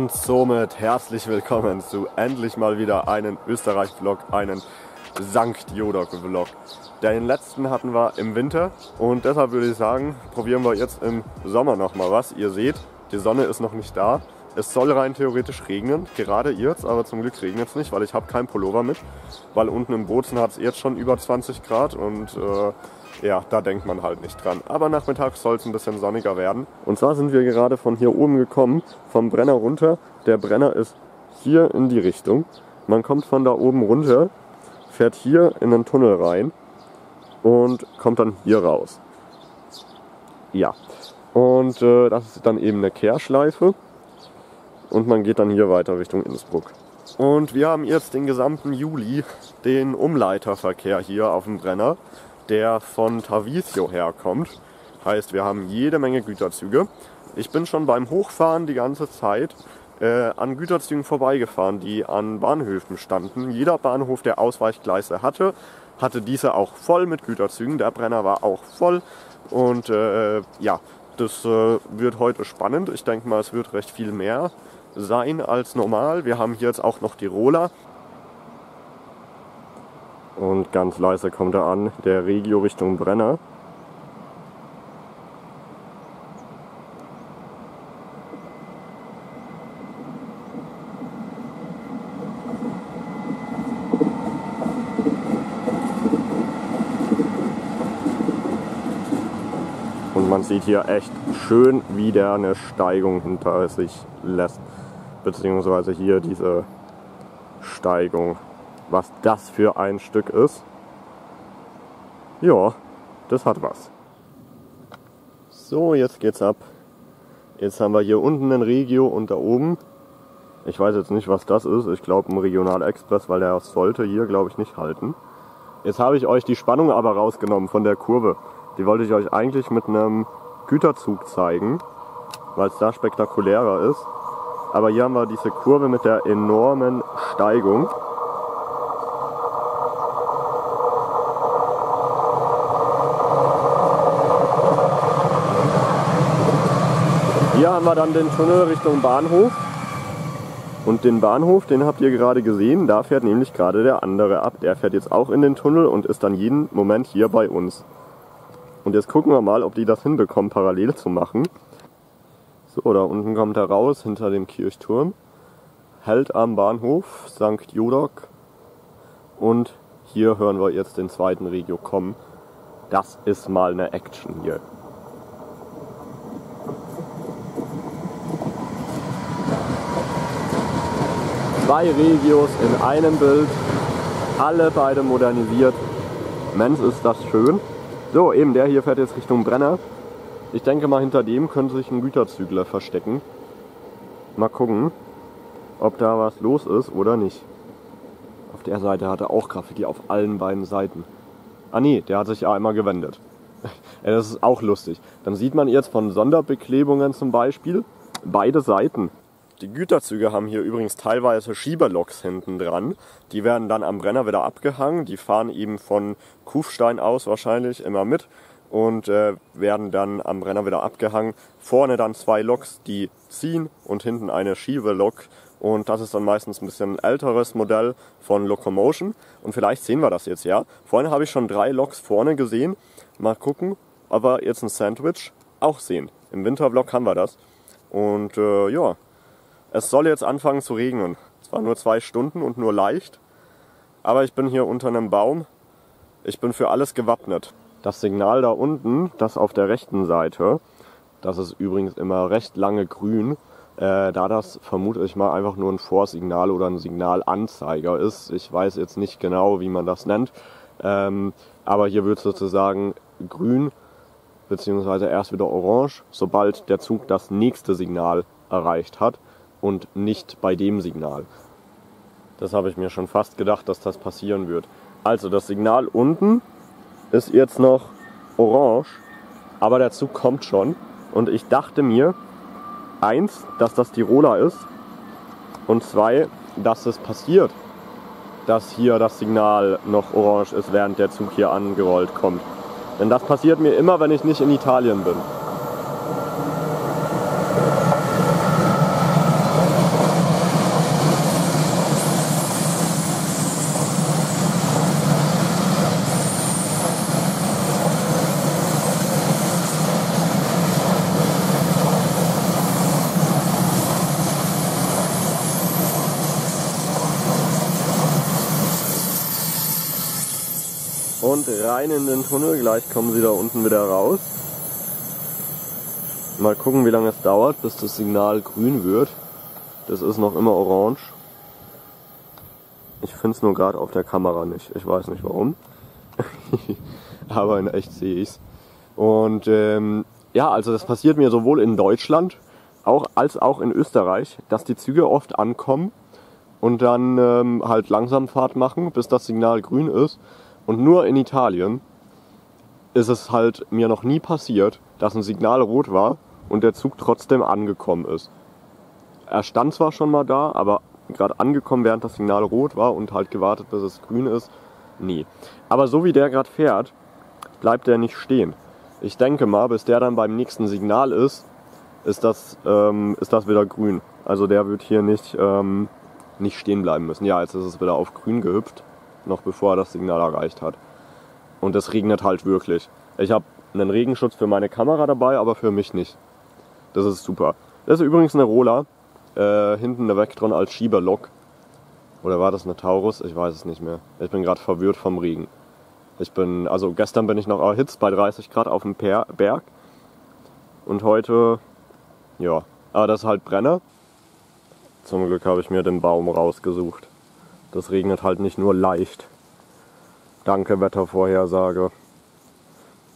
Und somit herzlich willkommen zu endlich mal wieder einen Österreich-Vlog, einen Sankt Jodok-Vlog. Den letzten hatten wir im Winter und deshalb würde ich sagen, probieren wir jetzt im Sommer nochmal was. Ihr seht, die Sonne ist noch nicht da. Es soll rein theoretisch regnen, gerade jetzt, aber zum Glück regnet es nicht, weil ich habe keinen Pullover mit. Weil unten im Bozen hat es jetzt schon über 20 Grad und äh, ja, da denkt man halt nicht dran. Aber nachmittags soll es ein bisschen sonniger werden. Und zwar sind wir gerade von hier oben gekommen, vom Brenner runter. Der Brenner ist hier in die Richtung. Man kommt von da oben runter, fährt hier in den Tunnel rein und kommt dann hier raus. Ja, und äh, das ist dann eben eine Kehrschleife und man geht dann hier weiter Richtung Innsbruck. Und wir haben jetzt den gesamten Juli den Umleiterverkehr hier auf dem Brenner, der von Tavisio herkommt. Heißt, wir haben jede Menge Güterzüge. Ich bin schon beim Hochfahren die ganze Zeit äh, an Güterzügen vorbeigefahren, die an Bahnhöfen standen. Jeder Bahnhof, der Ausweichgleise hatte, hatte diese auch voll mit Güterzügen. Der Brenner war auch voll. Und äh, ja, das äh, wird heute spannend. Ich denke mal, es wird recht viel mehr sein als normal. Wir haben hier jetzt auch noch die Roller. Und ganz leise kommt er an, der Regio Richtung Brenner. Und man sieht hier echt schön, wie der eine Steigung hinter sich lässt. Beziehungsweise hier diese Steigung. Was das für ein Stück ist. Ja, das hat was. So, jetzt geht's ab. Jetzt haben wir hier unten ein Regio und da oben. Ich weiß jetzt nicht, was das ist. Ich glaube ein Regionalexpress, weil der sollte hier, glaube ich, nicht halten. Jetzt habe ich euch die Spannung aber rausgenommen von der Kurve. Die wollte ich euch eigentlich mit einem Güterzug zeigen, weil es da spektakulärer ist. Aber hier haben wir diese Kurve mit der enormen Steigung. Haben wir dann den Tunnel Richtung Bahnhof. Und den Bahnhof, den habt ihr gerade gesehen, da fährt nämlich gerade der andere ab. Der fährt jetzt auch in den Tunnel und ist dann jeden Moment hier bei uns. Und jetzt gucken wir mal, ob die das hinbekommen, parallel zu machen. So, da unten kommt er raus, hinter dem Kirchturm. Hält am Bahnhof St. Jodok. Und hier hören wir jetzt den zweiten Regio kommen. Das ist mal eine Action hier. Zwei Regios in einem Bild, alle beide modernisiert. Mensch, ist das schön. So, eben der hier fährt jetzt Richtung Brenner. Ich denke mal, hinter dem könnte sich ein Güterzügler verstecken. Mal gucken, ob da was los ist oder nicht. Auf der Seite hat er auch Graffiti auf allen beiden Seiten. Ah nee, der hat sich ja einmal gewendet. das ist auch lustig. Dann sieht man jetzt von Sonderbeklebungen zum Beispiel beide Seiten. Die Güterzüge haben hier übrigens teilweise Schieberloks hinten dran. Die werden dann am Brenner wieder abgehangen. Die fahren eben von Kufstein aus wahrscheinlich immer mit und äh, werden dann am Brenner wieder abgehangen. Vorne dann zwei Loks, die ziehen und hinten eine Schiebelok. Und das ist dann meistens ein bisschen älteres Modell von Locomotion. Und vielleicht sehen wir das jetzt, ja. Vorhin habe ich schon drei Loks vorne gesehen. Mal gucken, ob wir jetzt ein Sandwich auch sehen. Im Winterblock haben wir das. Und äh, ja, es soll jetzt anfangen zu regnen. Zwar nur zwei Stunden und nur leicht, aber ich bin hier unter einem Baum. Ich bin für alles gewappnet. Das Signal da unten, das auf der rechten Seite, das ist übrigens immer recht lange grün, äh, da das vermute ich mal einfach nur ein Vorsignal oder ein Signalanzeiger ist. Ich weiß jetzt nicht genau, wie man das nennt, ähm, aber hier wird sozusagen grün beziehungsweise erst wieder orange, sobald der Zug das nächste Signal erreicht hat und nicht bei dem Signal. Das habe ich mir schon fast gedacht, dass das passieren wird. Also das Signal unten ist jetzt noch orange, aber der Zug kommt schon. Und ich dachte mir, eins, dass das Tiroler ist und zwei, dass es passiert, dass hier das Signal noch orange ist, während der Zug hier angerollt kommt. Denn das passiert mir immer, wenn ich nicht in Italien bin. und rein in den Tunnel. Gleich kommen sie da unten wieder raus. Mal gucken, wie lange es dauert, bis das Signal grün wird. Das ist noch immer orange. Ich finde es nur gerade auf der Kamera nicht. Ich weiß nicht warum. Aber in echt sehe ich's. Und ähm, ja, also das passiert mir sowohl in Deutschland auch, als auch in Österreich, dass die Züge oft ankommen und dann ähm, halt Langsamfahrt machen, bis das Signal grün ist. Und nur in Italien ist es halt mir noch nie passiert, dass ein Signal rot war und der Zug trotzdem angekommen ist. Er stand zwar schon mal da, aber gerade angekommen, während das Signal rot war und halt gewartet, bis es grün ist, nie. Aber so wie der gerade fährt, bleibt er nicht stehen. Ich denke mal, bis der dann beim nächsten Signal ist, ist das, ähm, ist das wieder grün. Also der wird hier nicht, ähm, nicht stehen bleiben müssen. Ja, jetzt ist es wieder auf grün gehüpft, noch bevor er das Signal erreicht hat. Und es regnet halt wirklich. Ich habe einen Regenschutz für meine Kamera dabei, aber für mich nicht. Das ist super. Das ist übrigens eine Roller. Äh, hinten eine Vectron als Schieberlok. Oder war das eine Taurus? Ich weiß es nicht mehr. Ich bin gerade verwirrt vom Regen. Ich bin, also gestern bin ich noch erhitzt bei 30 Grad auf dem Berg. Und heute, ja, aber das ist halt Brenner. Zum Glück habe ich mir den Baum rausgesucht. Das regnet halt nicht nur leicht. Danke Wettervorhersage.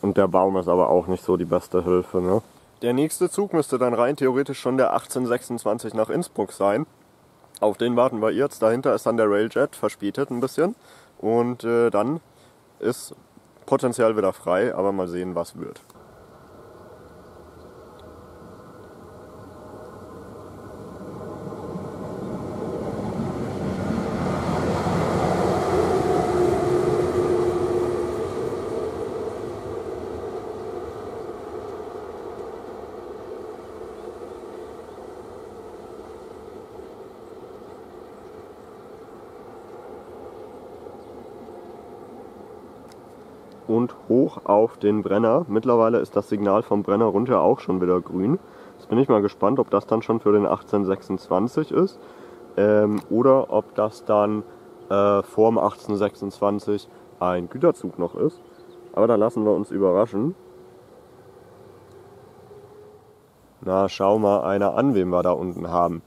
Und der Baum ist aber auch nicht so die beste Hilfe, ne? Der nächste Zug müsste dann rein theoretisch schon der 1826 nach Innsbruck sein. Auf den warten wir jetzt. Dahinter ist dann der Railjet, verspätet ein bisschen. Und äh, dann ist potenziell wieder frei, aber mal sehen, was wird. Hoch auf den Brenner. Mittlerweile ist das Signal vom Brenner runter auch schon wieder grün. Jetzt bin ich mal gespannt, ob das dann schon für den 1826 ist ähm, oder ob das dann äh, vorm 1826 ein Güterzug noch ist. Aber da lassen wir uns überraschen. Na, schau mal einer an, wen wir da unten haben.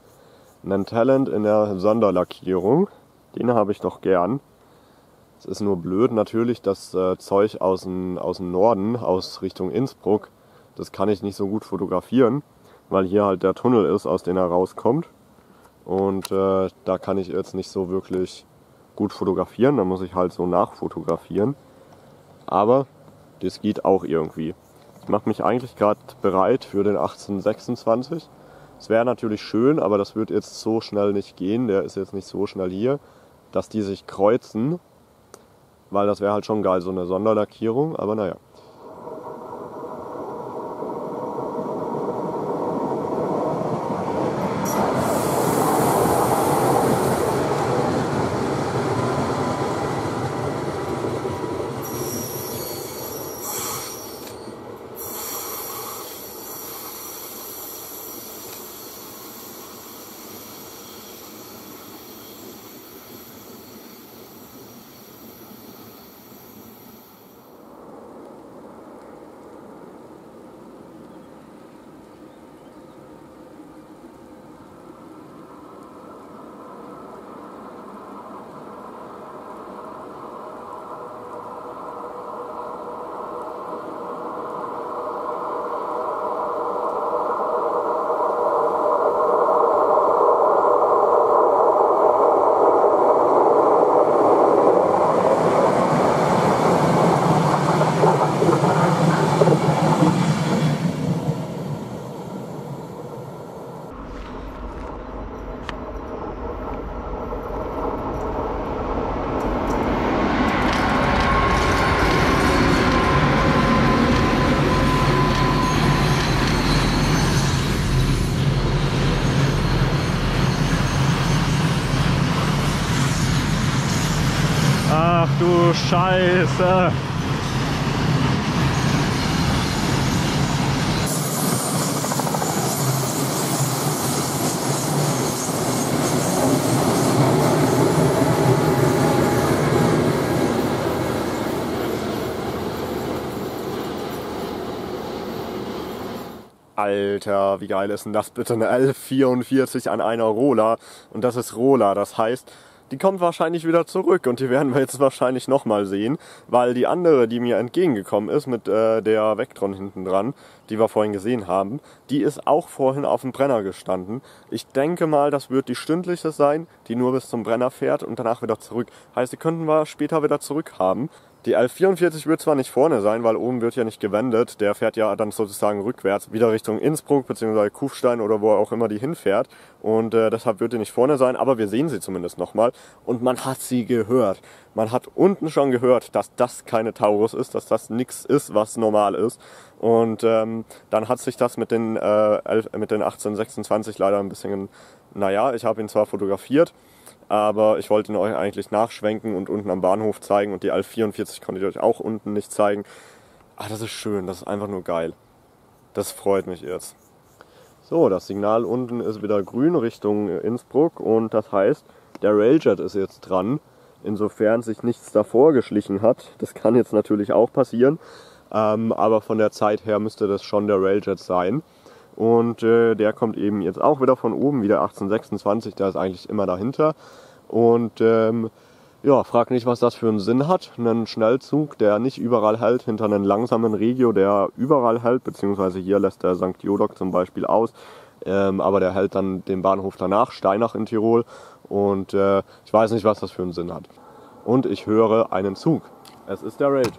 Einen Talent in der Sonderlackierung. Den habe ich doch gern. Es ist nur blöd natürlich, das äh, Zeug aus dem, aus dem Norden, aus Richtung Innsbruck, das kann ich nicht so gut fotografieren, weil hier halt der Tunnel ist, aus dem er rauskommt. Und äh, da kann ich jetzt nicht so wirklich gut fotografieren, da muss ich halt so nachfotografieren. Aber das geht auch irgendwie. Ich mache mich eigentlich gerade bereit für den 1826. Es wäre natürlich schön, aber das wird jetzt so schnell nicht gehen. Der ist jetzt nicht so schnell hier, dass die sich kreuzen weil das wäre halt schon geil, so eine Sonderlackierung, aber naja. Scheiße. Alter, wie geil ist denn das bitte? Eine L44 an einer Rola. Und das ist Rola. Das heißt, die kommt wahrscheinlich wieder zurück und die werden wir jetzt wahrscheinlich nochmal sehen, weil die andere, die mir entgegengekommen ist mit äh, der Vectron hinten dran, die wir vorhin gesehen haben, die ist auch vorhin auf dem Brenner gestanden. Ich denke mal, das wird die stündliche sein, die nur bis zum Brenner fährt und danach wieder zurück. Heißt, die könnten wir später wieder zurück haben. Die L44 wird zwar nicht vorne sein, weil oben wird ja nicht gewendet. Der fährt ja dann sozusagen rückwärts wieder Richtung Innsbruck bzw. Kufstein oder wo auch immer die hinfährt. Und äh, deshalb wird die nicht vorne sein, aber wir sehen sie zumindest nochmal. Und man hat sie gehört. Man hat unten schon gehört, dass das keine Taurus ist, dass das nichts ist, was normal ist. Und ähm, dann hat sich das mit den, äh, mit den 1826 leider ein bisschen, naja, ich habe ihn zwar fotografiert, aber ich wollte ihn euch eigentlich nachschwenken und unten am Bahnhof zeigen und die Alf 44 konnte ich euch auch unten nicht zeigen. Ah, das ist schön, das ist einfach nur geil. Das freut mich jetzt. So, das Signal unten ist wieder grün Richtung Innsbruck und das heißt, der Railjet ist jetzt dran. Insofern sich nichts davor geschlichen hat. Das kann jetzt natürlich auch passieren, ähm, aber von der Zeit her müsste das schon der Railjet sein. Und äh, der kommt eben jetzt auch wieder von oben, wieder 1826, der ist eigentlich immer dahinter. Und ähm, ja, frag nicht, was das für einen Sinn hat. Ein Schnellzug, der nicht überall hält, hinter einem langsamen Regio, der überall hält, beziehungsweise hier lässt der St. Jodok zum Beispiel aus. Ähm, aber der hält dann den Bahnhof danach, Steinach in Tirol. Und äh, ich weiß nicht, was das für einen Sinn hat. Und ich höre einen Zug. Es ist der Railjet.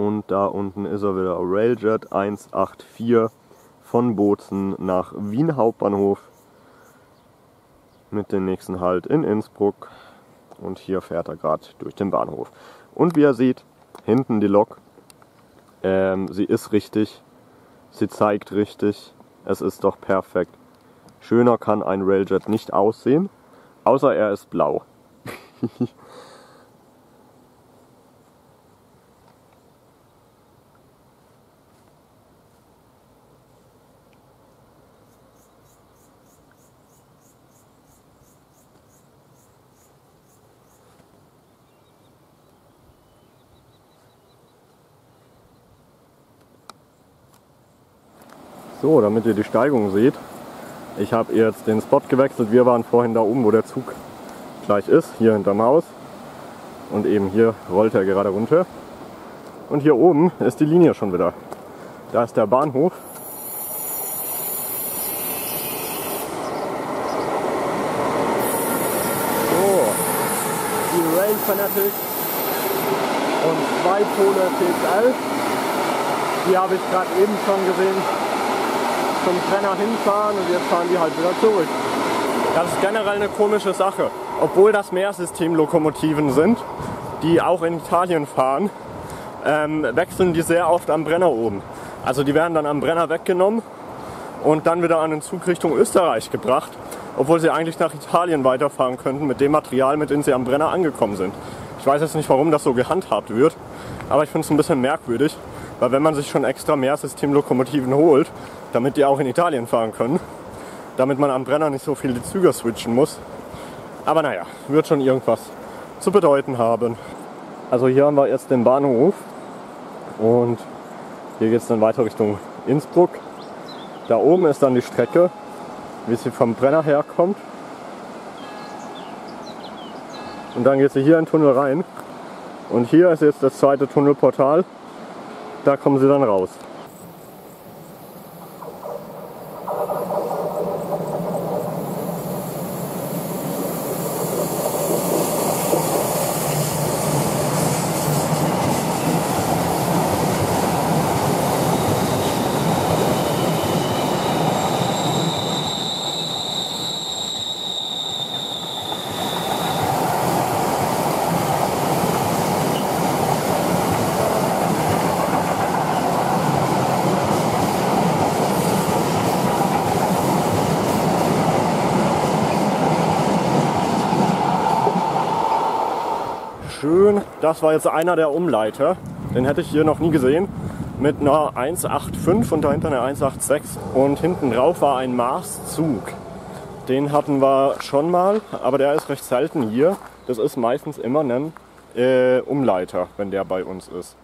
Und da unten ist er wieder, Railjet 184 von Bozen nach Wien Hauptbahnhof mit dem nächsten Halt in Innsbruck. Und hier fährt er gerade durch den Bahnhof. Und wie ihr seht, hinten die Lok. Ähm, sie ist richtig. Sie zeigt richtig. Es ist doch perfekt. Schöner kann ein Railjet nicht aussehen. Außer er ist blau. So, damit ihr die Steigung seht. Ich habe jetzt den Spot gewechselt. Wir waren vorhin da oben, wo der Zug gleich ist, hier hinterm Haus. Und eben hier rollt er gerade runter. Und hier oben ist die Linie schon wieder. Da ist der Bahnhof. So, die Rail Fanatics und zwei Pole TXL. Die habe ich gerade eben schon gesehen zum Brenner hinfahren und jetzt fahren die halt wieder zurück. Das ist generell eine komische Sache. Obwohl das Mehrsystemlokomotiven sind, die auch in Italien fahren, ähm, wechseln die sehr oft am Brenner oben. Also die werden dann am Brenner weggenommen und dann wieder an den Zug Richtung Österreich gebracht, obwohl sie eigentlich nach Italien weiterfahren könnten mit dem Material, mit dem sie am Brenner angekommen sind. Ich weiß jetzt nicht, warum das so gehandhabt wird, aber ich finde es ein bisschen merkwürdig, weil wenn man sich schon extra Mehrsystemlokomotiven holt, damit die auch in Italien fahren können. Damit man am Brenner nicht so viele Züge switchen muss. Aber naja, wird schon irgendwas zu bedeuten haben. Also hier haben wir jetzt den Bahnhof und hier geht es dann weiter Richtung Innsbruck. Da oben ist dann die Strecke, wie sie vom Brenner herkommt. Und dann geht sie hier in den Tunnel rein. Und hier ist jetzt das zweite Tunnelportal. Da kommen sie dann raus. War jetzt einer der Umleiter. Den hätte ich hier noch nie gesehen. Mit einer 185 und dahinter eine 186. Und hinten drauf war ein Mars-Zug. Den hatten wir schon mal, aber der ist recht selten hier. Das ist meistens immer ein äh, Umleiter, wenn der bei uns ist.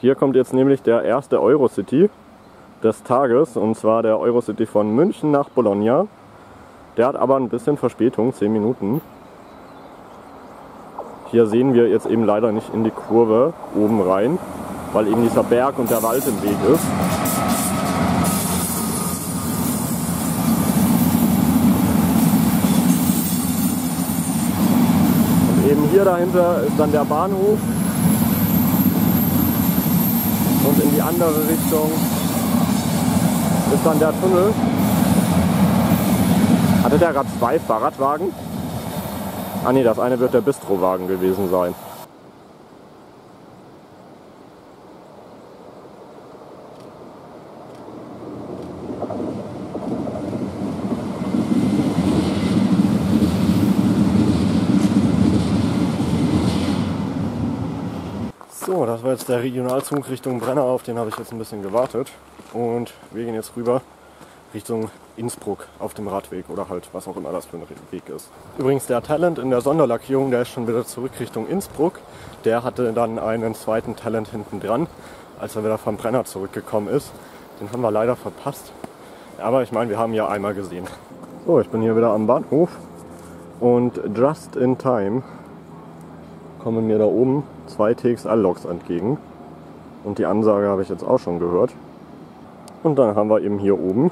Hier kommt jetzt nämlich der erste Eurocity des Tages und zwar der Eurocity von München nach Bologna. Der hat aber ein bisschen Verspätung, 10 Minuten. Hier sehen wir jetzt eben leider nicht in die Kurve oben rein, weil eben dieser Berg und der Wald im Weg ist. Und eben hier dahinter ist dann der Bahnhof und in die andere Richtung ist dann der Tunnel. Hatte der gerade zwei Fahrradwagen? Ah ne, das eine wird der Bistrowagen gewesen sein. So, das war jetzt der Regionalzug Richtung Brenner, auf den habe ich jetzt ein bisschen gewartet. Und wir gehen jetzt rüber Richtung Innsbruck auf dem Radweg oder halt was auch immer das für ein Weg ist. Übrigens der Talent in der Sonderlackierung, der ist schon wieder zurück Richtung Innsbruck. Der hatte dann einen zweiten Talent hinten dran, als er wieder vom Brenner zurückgekommen ist. Den haben wir leider verpasst. Aber ich meine, wir haben ja einmal gesehen. So, ich bin hier wieder am Bahnhof und just in time kommen mir da oben zwei TXL-Loks entgegen. Und die Ansage habe ich jetzt auch schon gehört. Und dann haben wir eben hier oben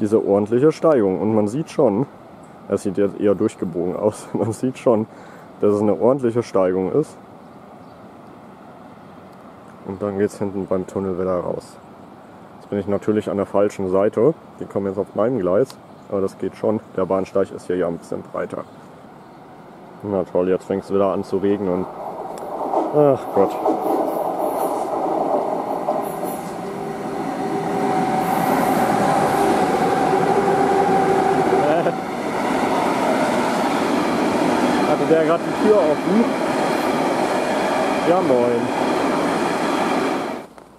diese ordentliche Steigung. Und man sieht schon, es sieht jetzt eher durchgebogen aus, man sieht schon, dass es eine ordentliche Steigung ist. Und dann geht es hinten beim Tunnel wieder raus. Jetzt bin ich natürlich an der falschen Seite. Die kommen jetzt auf meinem Gleis, aber das geht schon. Der Bahnsteig ist hier ja ein bisschen breiter. Na toll, jetzt fängt es wieder an zu regnen. Ach Gott. Hatte der gerade die Tür offen? Ja moin.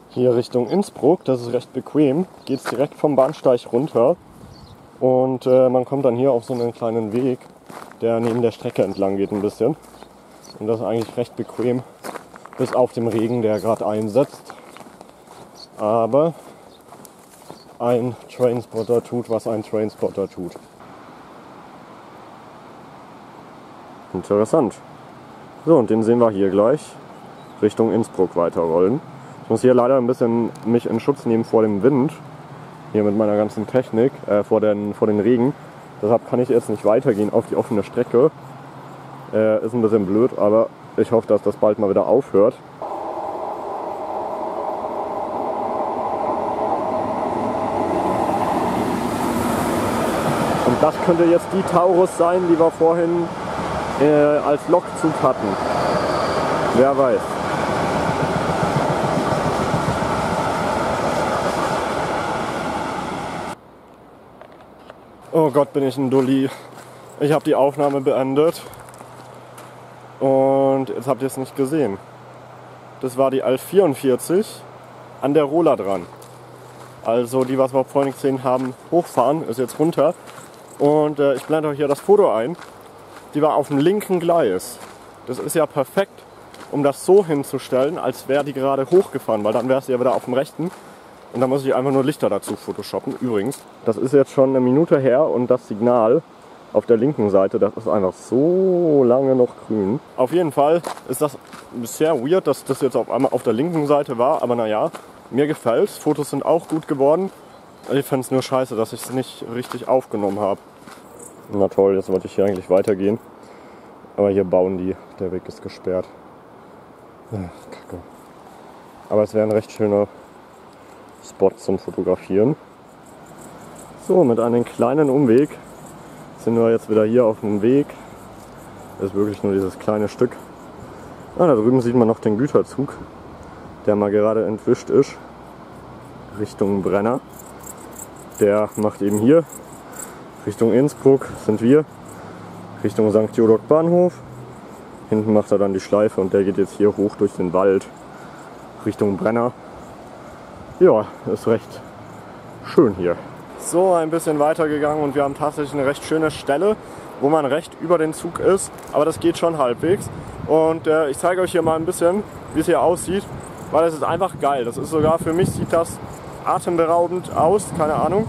Hier Richtung Innsbruck, das ist recht bequem, geht es direkt vom Bahnsteig runter und äh, man kommt dann hier auf so einen kleinen Weg, der neben der Strecke entlang geht ein bisschen. Und das ist eigentlich recht bequem, bis auf den Regen, der gerade einsetzt. Aber ein Trainspotter tut, was ein Trainspotter tut. Interessant. So, und den sehen wir hier gleich Richtung Innsbruck weiterrollen. Ich muss hier leider ein bisschen mich in Schutz nehmen vor dem Wind, hier mit meiner ganzen Technik, äh, vor, den, vor den Regen. Deshalb kann ich jetzt nicht weitergehen auf die offene Strecke. Äh, ist ein bisschen blöd, aber ich hoffe, dass das bald mal wieder aufhört. Und das könnte jetzt die Taurus sein, die wir vorhin äh, als Lokzug hatten. Wer weiß. Oh Gott, bin ich ein Dulli. Ich habe die Aufnahme beendet. Und jetzt habt ihr es nicht gesehen. Das war die Alf 44 an der Roller dran. Also die, was wir vorhin gesehen haben, hochfahren, ist jetzt runter. Und äh, ich blende euch hier das Foto ein. Die war auf dem linken Gleis. Das ist ja perfekt, um das so hinzustellen, als wäre die gerade hochgefahren, weil dann wäre sie ja wieder auf dem rechten. Und dann muss ich einfach nur Lichter dazu photoshoppen. Übrigens, das ist jetzt schon eine Minute her und das Signal auf der linken Seite, das ist einfach so lange noch grün. Auf jeden Fall ist das sehr weird, dass das jetzt auf einmal auf der linken Seite war, aber naja, mir gefällt's. Fotos sind auch gut geworden. Ich fand es nur scheiße, dass ich es nicht richtig aufgenommen habe. Na toll, jetzt wollte ich hier eigentlich weitergehen. Aber hier bauen die, der Weg ist gesperrt. Ach, Kacke. Aber es wäre ein recht schöner Spot zum Fotografieren. So, mit einem kleinen Umweg sind wir jetzt wieder hier auf dem Weg. Das ist wirklich nur dieses kleine Stück. Ah, da drüben sieht man noch den Güterzug, der mal gerade entwischt ist. Richtung Brenner. Der macht eben hier Richtung Innsbruck sind wir. Richtung St. Jodok Bahnhof. Hinten macht er dann die Schleife und der geht jetzt hier hoch durch den Wald Richtung Brenner. Ja, ist recht schön hier. So, ein bisschen weiter gegangen und wir haben tatsächlich eine recht schöne Stelle, wo man recht über den Zug ist, aber das geht schon halbwegs. Und äh, ich zeige euch hier mal ein bisschen, wie es hier aussieht, weil es ist einfach geil. Das ist sogar für mich sieht das atemberaubend aus, keine Ahnung,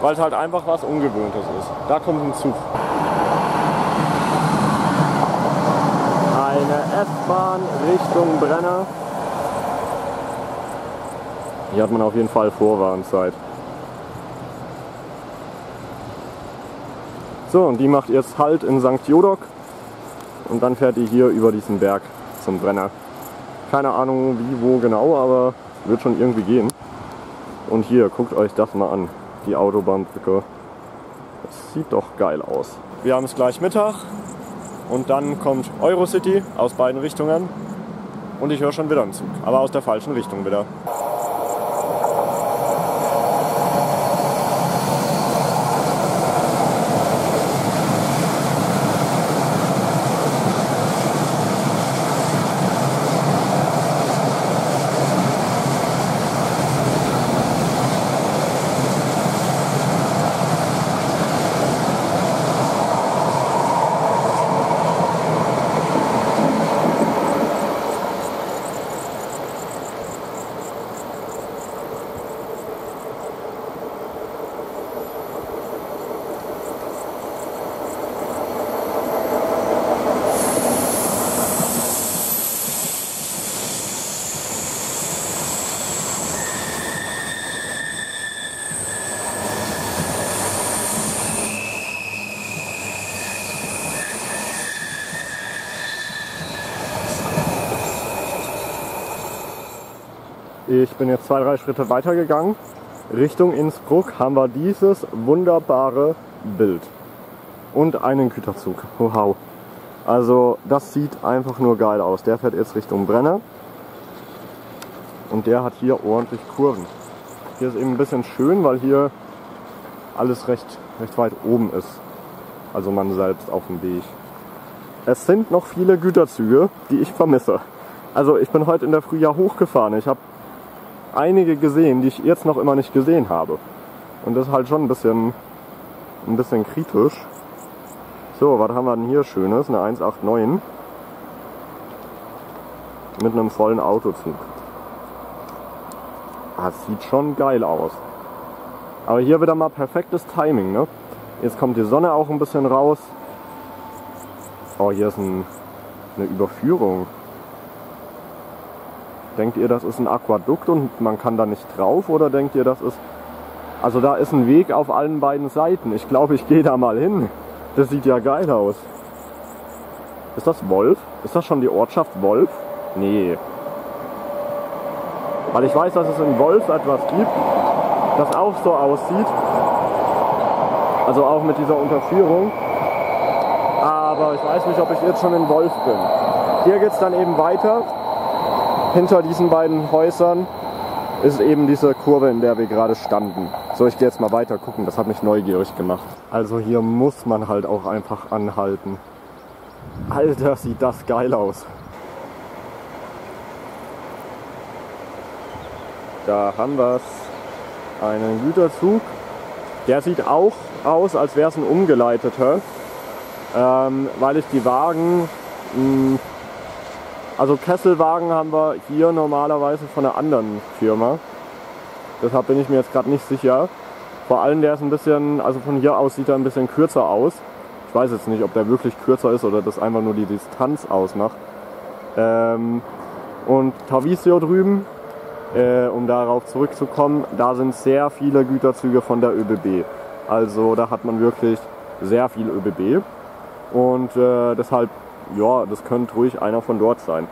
weil es halt einfach was Ungewöhntes ist. Da kommt ein Zug. Eine S-Bahn Richtung Brenner. Hier hat man auf jeden Fall Vorwarnzeit. So, und die macht jetzt Halt in St. Jodok und dann fährt die hier über diesen Berg zum Brenner. Keine Ahnung wie, wo genau, aber wird schon irgendwie gehen. Und hier, guckt euch das mal an, die Autobahnbrücke. Das sieht doch geil aus. Wir haben es gleich Mittag und dann kommt Eurocity aus beiden Richtungen und ich höre schon wieder einen Zug, aber aus der falschen Richtung wieder. Ich bin jetzt zwei, drei Schritte weiter gegangen. Richtung Innsbruck haben wir dieses wunderbare Bild. Und einen Güterzug. Wow. Also das sieht einfach nur geil aus. Der fährt jetzt Richtung Brenner. Und der hat hier ordentlich Kurven. Hier ist eben ein bisschen schön, weil hier alles recht, recht weit oben ist. Also man selbst auf dem Weg. Es sind noch viele Güterzüge, die ich vermisse. Also ich bin heute in der Früh ja hochgefahren. Ich habe einige gesehen, die ich jetzt noch immer nicht gesehen habe. Und das ist halt schon ein bisschen, ein bisschen kritisch. So, was haben wir denn hier Schönes? Eine 189 mit einem vollen Autozug. Das ah, sieht schon geil aus. Aber hier wieder mal perfektes Timing, ne? Jetzt kommt die Sonne auch ein bisschen raus. Oh, hier ist ein, eine Überführung. Denkt ihr, das ist ein Aquadukt und man kann da nicht drauf? Oder denkt ihr, das ist... Also da ist ein Weg auf allen beiden Seiten. Ich glaube, ich gehe da mal hin. Das sieht ja geil aus. Ist das Wolf? Ist das schon die Ortschaft Wolf? Nee. Weil ich weiß, dass es in Wolf etwas gibt, das auch so aussieht. Also auch mit dieser Unterführung. Aber ich weiß nicht, ob ich jetzt schon in Wolf bin. Hier geht es dann eben weiter hinter diesen beiden Häusern ist eben diese Kurve, in der wir gerade standen. So, ich gehe jetzt mal weiter gucken, das hat mich neugierig gemacht. Also hier muss man halt auch einfach anhalten. Alter, sieht das geil aus. Da haben wir es. Einen Güterzug. Der sieht auch aus, als wäre es ein umgeleiteter. Ähm, weil ich die Wagen mh, hm, also Kesselwagen haben wir hier normalerweise von einer anderen Firma. Deshalb bin ich mir jetzt gerade nicht sicher. Vor allem der ist ein bisschen, also von hier aus sieht er ein bisschen kürzer aus. Ich weiß jetzt nicht, ob der wirklich kürzer ist oder das einfach nur die Distanz ausmacht. Ähm, und Tavisio drüben, äh, um darauf zurückzukommen, da sind sehr viele Güterzüge von der ÖBB. Also da hat man wirklich sehr viel ÖBB. Und äh, deshalb ja, das könnte ruhig einer von dort sein.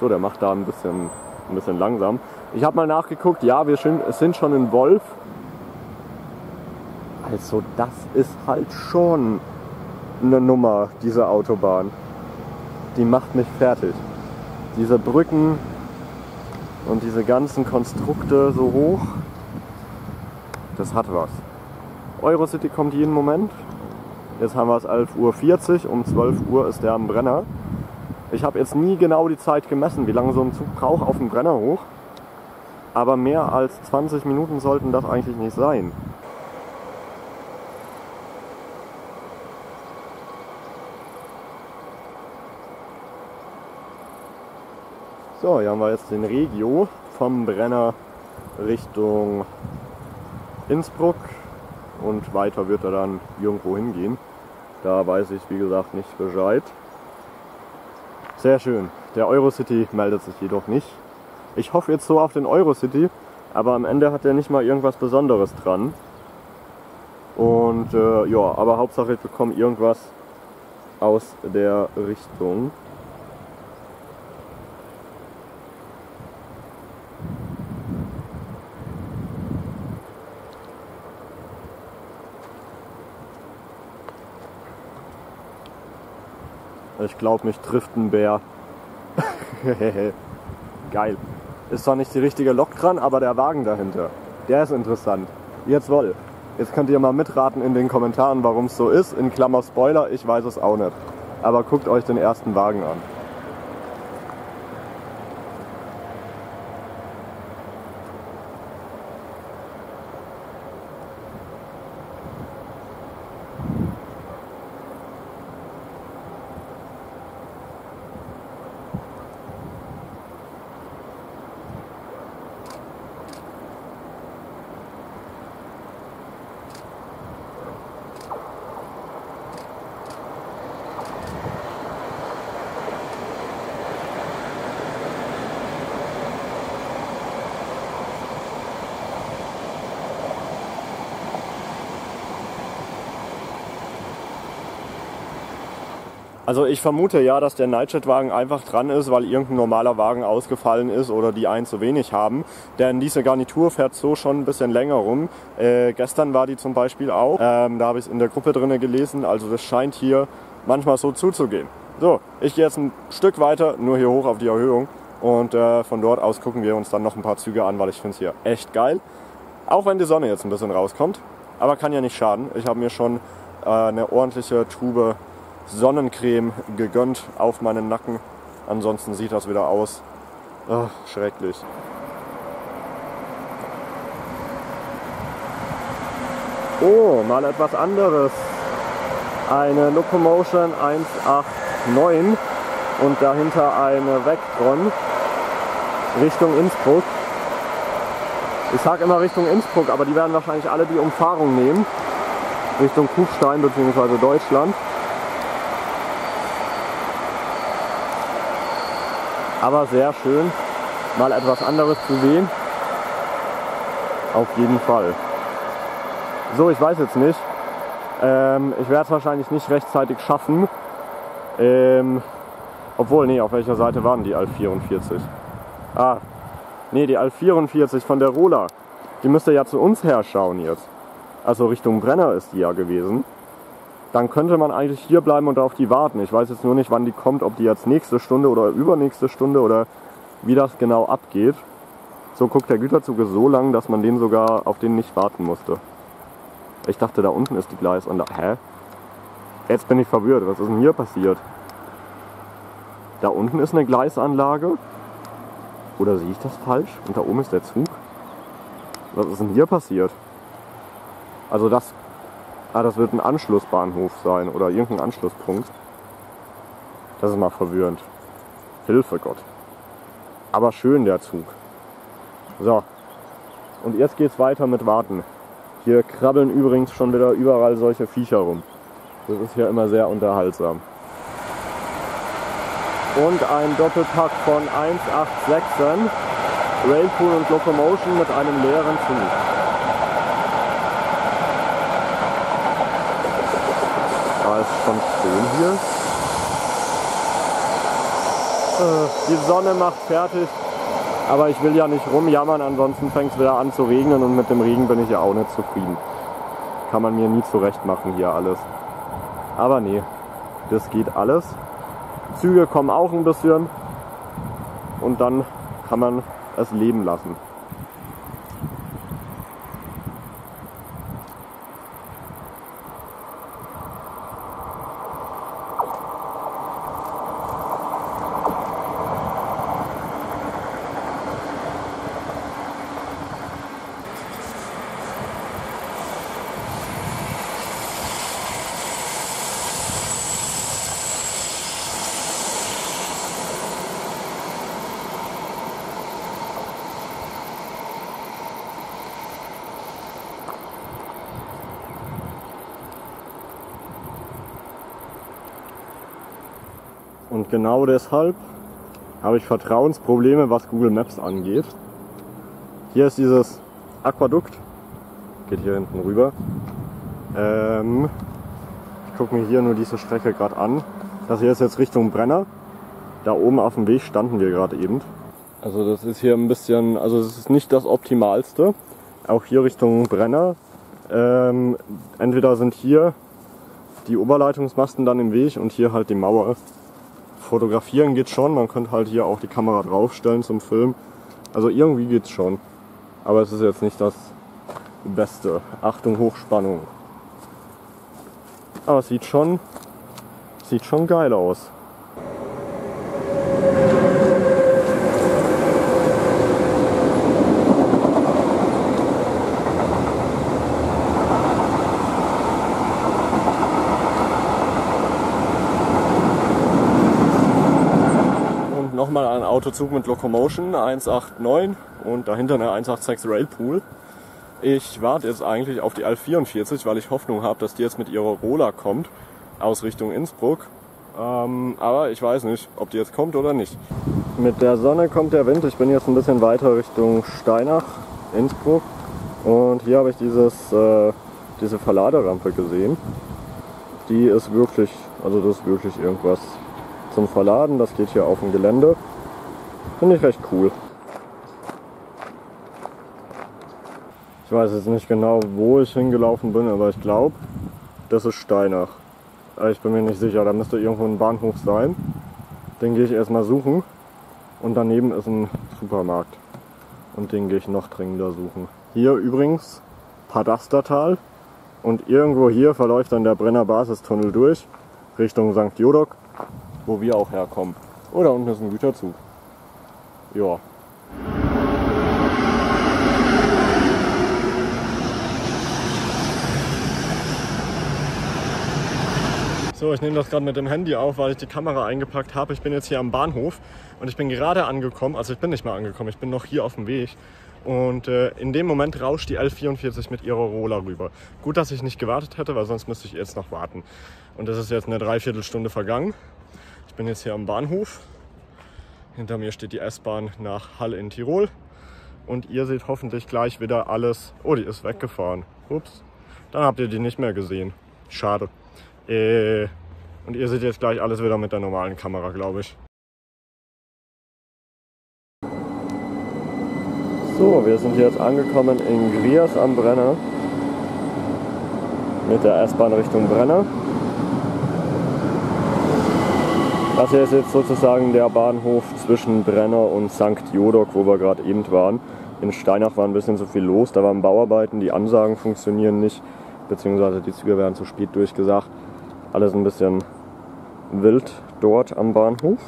So, der macht da ein bisschen, ein bisschen langsam. Ich habe mal nachgeguckt, ja, wir sind schon in Wolf. Also das ist halt schon eine Nummer, diese Autobahn. Die macht mich fertig. Diese Brücken und diese ganzen Konstrukte so hoch, das hat was. Eurocity kommt jeden Moment. Jetzt haben wir es 11.40 Uhr, um 12 Uhr ist der am Brenner. Ich habe jetzt nie genau die Zeit gemessen, wie lange so ein Zug braucht auf dem Brenner hoch. Aber mehr als 20 Minuten sollten das eigentlich nicht sein. So, hier haben wir jetzt den Regio vom Brenner Richtung Innsbruck und weiter wird er dann irgendwo hingehen. Da weiß ich wie gesagt nicht Bescheid. Sehr schön. Der Eurocity meldet sich jedoch nicht. Ich hoffe jetzt so auf den Eurocity, aber am Ende hat er nicht mal irgendwas Besonderes dran. Und äh, ja, aber Hauptsache ich bekomme irgendwas aus der Richtung. Ich glaube, mich trifft ein Bär. Geil. Ist zwar nicht die richtige Lok dran, aber der Wagen dahinter, der ist interessant. Jetzt wohl. Jetzt könnt ihr mal mitraten in den Kommentaren, warum es so ist. In Klammer Spoiler, ich weiß es auch nicht. Aber guckt euch den ersten Wagen an. Also ich vermute ja, dass der Nightjet-Wagen einfach dran ist, weil irgendein normaler Wagen ausgefallen ist oder die einen zu wenig haben. Denn diese Garnitur fährt so schon ein bisschen länger rum. Äh, gestern war die zum Beispiel auch. Ähm, da habe ich es in der Gruppe drinnen gelesen. Also das scheint hier manchmal so zuzugehen. So, ich gehe jetzt ein Stück weiter, nur hier hoch auf die Erhöhung. Und äh, von dort aus gucken wir uns dann noch ein paar Züge an, weil ich finde es hier echt geil. Auch wenn die Sonne jetzt ein bisschen rauskommt. Aber kann ja nicht schaden. Ich habe mir schon äh, eine ordentliche Tube Sonnencreme gegönnt auf meinen Nacken. Ansonsten sieht das wieder aus. Ach, schrecklich. Oh, mal etwas anderes. Eine Locomotion 189 und dahinter eine Vectron Richtung Innsbruck. Ich sag immer Richtung Innsbruck, aber die werden wahrscheinlich alle die Umfahrung nehmen. Richtung Kufstein bzw. Deutschland. Aber sehr schön, mal etwas anderes zu sehen. Auf jeden Fall. So, ich weiß jetzt nicht. Ähm, ich werde es wahrscheinlich nicht rechtzeitig schaffen. Ähm, obwohl, nee, auf welcher Seite waren die Al 44? Ah, nee, die Al 44 von der Rola. Die müsste ja zu uns her schauen jetzt. Also Richtung Brenner ist die ja gewesen dann könnte man eigentlich hier bleiben und auf die warten. Ich weiß jetzt nur nicht, wann die kommt, ob die jetzt nächste Stunde oder übernächste Stunde oder wie das genau abgeht. So guckt der Güterzug so lang, dass man den sogar auf den nicht warten musste. Ich dachte, da unten ist die Gleisanlage. Hä? Jetzt bin ich verwirrt. Was ist denn hier passiert? Da unten ist eine Gleisanlage. Oder sehe ich das falsch? Und da oben ist der Zug. Was ist denn hier passiert? Also das Ah, das wird ein Anschlussbahnhof sein oder irgendein Anschlusspunkt. Das ist mal verwirrend. Hilfe Gott. Aber schön der Zug. So. Und jetzt geht's weiter mit Warten. Hier krabbeln übrigens schon wieder überall solche Viecher rum. Das ist hier immer sehr unterhaltsam. Und ein Doppelpack von 186 Railpool und Locomotion mit einem leeren Zug. Schon schön hier. Die Sonne macht fertig, aber ich will ja nicht rumjammern, ansonsten fängt es wieder an zu regnen und mit dem Regen bin ich ja auch nicht zufrieden. Kann man mir nie zurecht machen hier alles. Aber nee, das geht alles. Züge kommen auch ein bisschen und dann kann man es leben lassen. Und genau deshalb habe ich Vertrauensprobleme, was Google Maps angeht. Hier ist dieses Aquadukt, geht hier hinten rüber. Ähm, ich gucke mir hier nur diese Strecke gerade an. Das hier ist jetzt Richtung Brenner. Da oben auf dem Weg standen wir gerade eben. Also das ist hier ein bisschen, also es ist nicht das Optimalste. Auch hier Richtung Brenner. Ähm, entweder sind hier die Oberleitungsmasten dann im Weg und hier halt die Mauer. Fotografieren geht schon, man könnte halt hier auch die Kamera draufstellen zum Film. Also irgendwie geht's schon. Aber es ist jetzt nicht das Beste. Achtung, Hochspannung. Aber es sieht schon, sieht schon geil aus. Und nochmal ein Autozug mit Locomotion 189 und dahinter eine 186 Railpool. Ich warte jetzt eigentlich auf die L44, weil ich Hoffnung habe, dass die jetzt mit ihrer Rola kommt aus Richtung Innsbruck. Ähm, aber ich weiß nicht, ob die jetzt kommt oder nicht. Mit der Sonne kommt der Wind. Ich bin jetzt ein bisschen weiter Richtung Steinach, Innsbruck. Und hier habe ich dieses, äh, diese Verladerampe gesehen. Die ist wirklich, also das ist wirklich irgendwas zum Verladen. Das geht hier auf dem Gelände. Finde ich recht cool. Ich weiß jetzt nicht genau, wo ich hingelaufen bin, aber ich glaube, das ist Steinach. Ich bin mir nicht sicher, da müsste irgendwo ein Bahnhof sein. Den gehe ich erstmal suchen. Und daneben ist ein Supermarkt. Und den gehe ich noch dringender suchen. Hier übrigens Padastertal. Und irgendwo hier verläuft dann der Brenner Basistunnel durch. Richtung St. Jodok, wo wir auch herkommen. Oder unten ist ein Güterzug. Ja. So, ich nehme das gerade mit dem Handy auf, weil ich die Kamera eingepackt habe. Ich bin jetzt hier am Bahnhof und ich bin gerade angekommen, also ich bin nicht mal angekommen, ich bin noch hier auf dem Weg. Und äh, in dem Moment rauscht die L44 mit ihrer Roller rüber. Gut, dass ich nicht gewartet hätte, weil sonst müsste ich jetzt noch warten. Und das ist jetzt eine Dreiviertelstunde vergangen. Ich bin jetzt hier am Bahnhof. Hinter mir steht die S-Bahn nach Halle in Tirol. Und ihr seht hoffentlich gleich wieder alles. Oh, die ist weggefahren. Ups. Dann habt ihr die nicht mehr gesehen. Schade. Äh, und ihr seht jetzt gleich alles wieder mit der normalen Kamera, glaube ich. So, wir sind jetzt angekommen in Grias am Brenner. Mit der S-Bahn Richtung Brenner. Das hier ist jetzt sozusagen der Bahnhof zwischen Brenner und St. Jodok, wo wir gerade eben waren. In Steinach war ein bisschen zu viel los, da waren Bauarbeiten, die Ansagen funktionieren nicht, beziehungsweise die Züge werden zu spät durchgesagt. Alles ein bisschen wild dort am Bahnhof.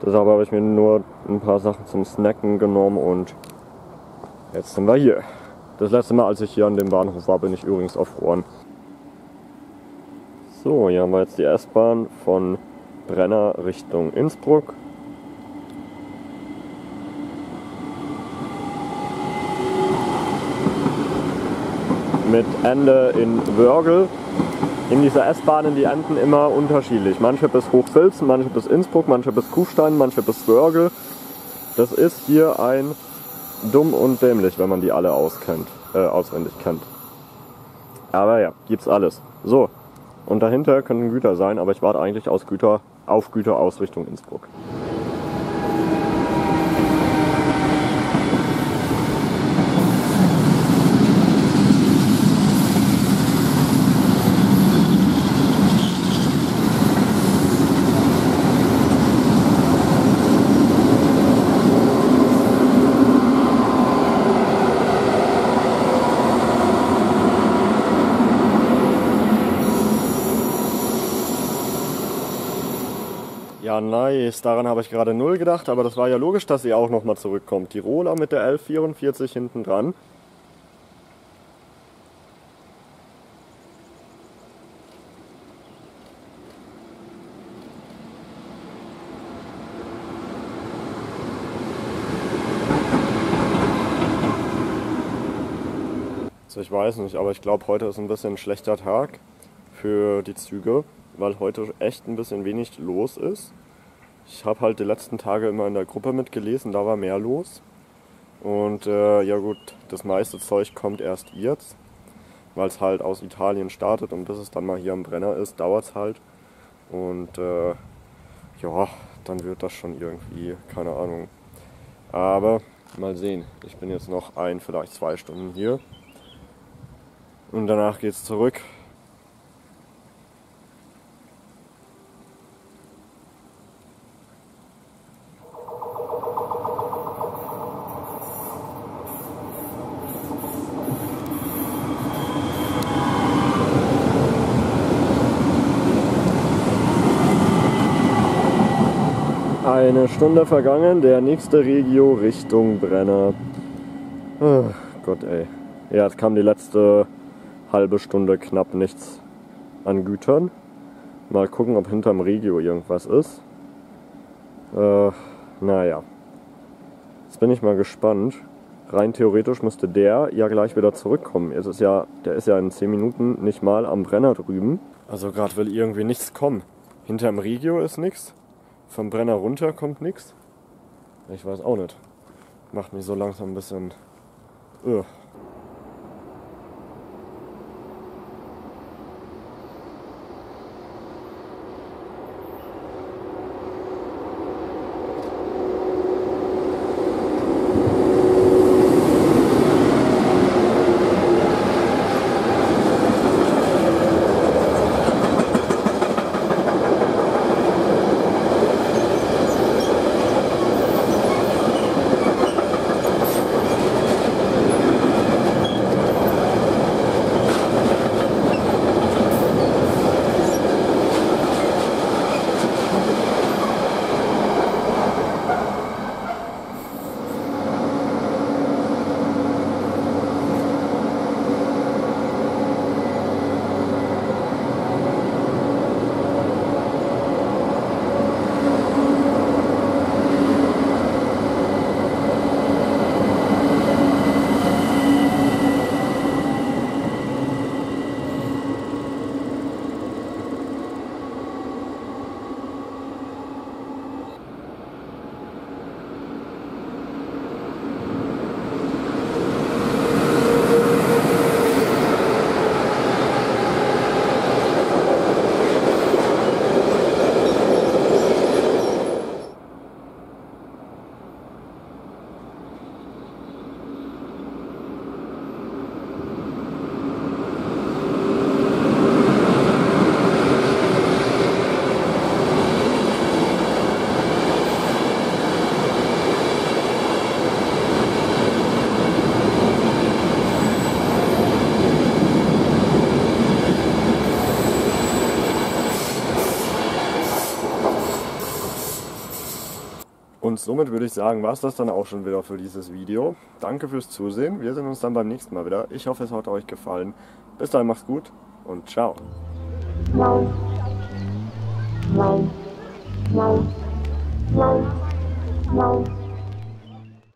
Deshalb habe ich mir nur ein paar Sachen zum Snacken genommen und jetzt sind wir hier. Das letzte Mal, als ich hier an dem Bahnhof war, bin ich übrigens erfroren. So, hier haben wir jetzt die S-Bahn von Brenner Richtung Innsbruck. Mit Ende in Wörgl. In dieser S-Bahnen die enden immer unterschiedlich. Manche bis Hochfilzen, manche bis Innsbruck, manche bis Kufstein, manche bis Wörgl. Das ist hier ein dumm und dämlich, wenn man die alle auskennt, äh, auswendig kennt. Aber ja, gibt's alles. So, und dahinter könnten Güter sein, aber ich warte eigentlich aus Güter, auf Güter aus Richtung Innsbruck. Ja, nice. Daran habe ich gerade null gedacht, aber das war ja logisch, dass sie auch nochmal zurückkommt. Die Rola mit der L44 hinten dran. Also ich weiß nicht, aber ich glaube, heute ist ein bisschen ein schlechter Tag für die Züge, weil heute echt ein bisschen wenig los ist. Ich habe halt die letzten Tage immer in der Gruppe mitgelesen, da war mehr los. Und äh, ja gut, das meiste Zeug kommt erst jetzt, weil es halt aus Italien startet und bis es dann mal hier am Brenner ist, dauert es halt. Und äh, ja, dann wird das schon irgendwie, keine Ahnung. Aber mal sehen, ich bin jetzt noch ein, vielleicht zwei Stunden hier. Und danach geht's zurück Eine Stunde vergangen, der nächste Regio Richtung Brenner. Oh Gott ey. Ja, es kam die letzte halbe Stunde knapp nichts an Gütern. Mal gucken, ob hinterm Regio irgendwas ist. Äh, naja. Jetzt bin ich mal gespannt. Rein theoretisch müsste der ja gleich wieder zurückkommen. Es ist ja, der ist ja in 10 Minuten nicht mal am Brenner drüben. Also gerade will irgendwie nichts kommen. Hinterm Regio ist nichts. Vom Brenner runter kommt nichts. Ich weiß auch nicht. Macht mich so langsam ein bisschen. Uh. Somit würde ich sagen, war es das dann auch schon wieder für dieses Video. Danke fürs Zusehen. Wir sehen uns dann beim nächsten Mal wieder. Ich hoffe, es hat euch gefallen. Bis dahin, macht's gut und ciao. Wow. Wow. Wow. Wow. Wow.